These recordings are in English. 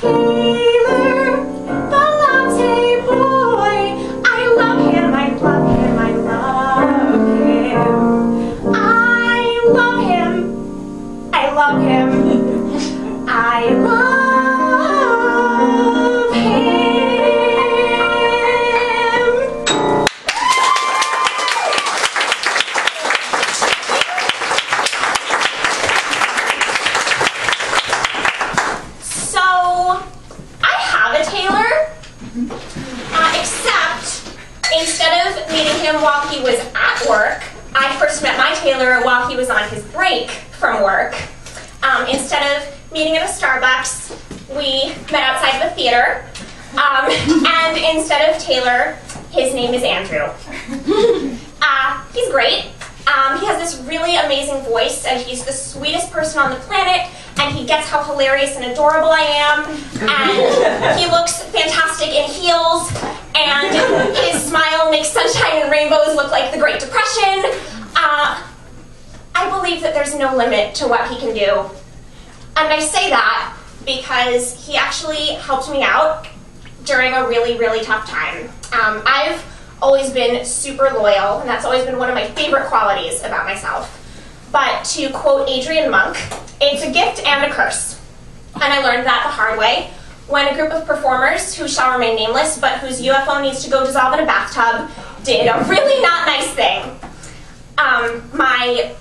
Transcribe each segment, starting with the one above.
Oh. Uh, except, instead of meeting him while he was at work, I first met my Taylor while he was on his break from work. Um, instead of meeting at a Starbucks, we met outside of a theater. Um, and instead of Taylor, his name is Andrew. Uh, he's great. Um, he has this really amazing voice, and he's the sweetest person on the planet, and he gets how hilarious and adorable I am, and he looks fantastic in heels, and his smile makes sunshine and rainbows look like the Great Depression. Uh, I believe that there's no limit to what he can do. And I say that because he actually helped me out during a really, really tough time. Um, I've always been super loyal, and that's always been one of my favorite qualities about myself. But to quote Adrian Monk, it's a gift and a curse. And I learned that the hard way when a group of performers who shall remain nameless but whose UFO needs to go dissolve in a bathtub did a really not nice thing. Um, my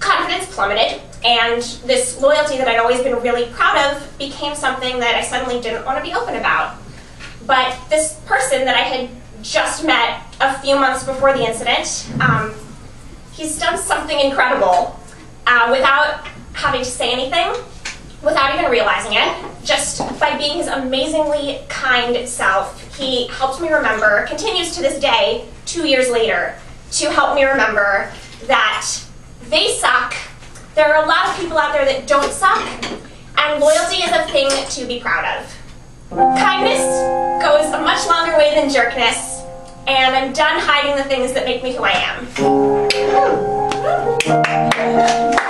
confidence plummeted, and this loyalty that I'd always been really proud of became something that I suddenly didn't want to be open about. But this person that I had just met a few months before the incident. Um, he's done something incredible uh, without having to say anything, without even realizing it, just by being his amazingly kind self. He helped me remember, continues to this day, two years later, to help me remember that they suck. There are a lot of people out there that don't suck, and loyalty is a thing to be proud of. Kindness goes a much longer way than jerkness, and I'm done hiding the things that make me who I am. Hmm.